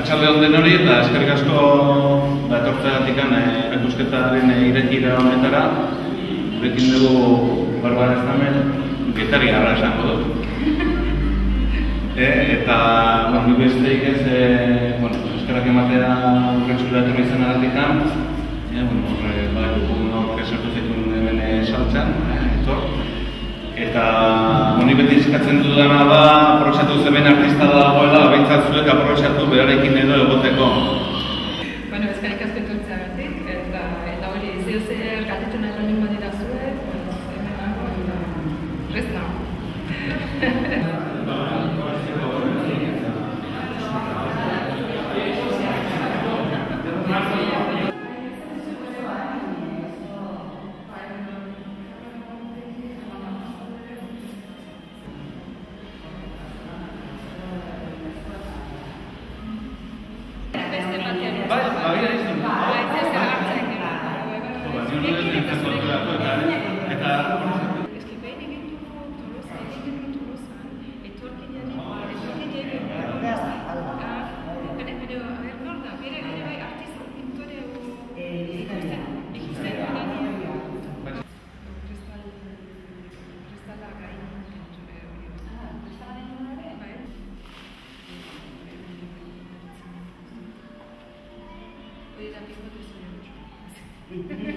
Arratxalde honden hori eta eskerrik asko etortzeagatik erakusketaren irekira honetara. Gurekin dugu Barbara Estamen, getari garra esango dut. e, eta, bueno, nik besteik ez, e, bueno, eskerrak ematea urrentzura etorri izan agatik e, bueno, horre, ba, dugu nork esartu zituen hemen saltzen, e, etor. Eskatzen dudana da, aprobetsatu zeben artista da dagoela, behintzat zuek aprobetsatu berarekin edo egoteko. Bueno, ezkarik asko etortzea eta, eta hori, zeo zer galdetu Gracias. Yeah.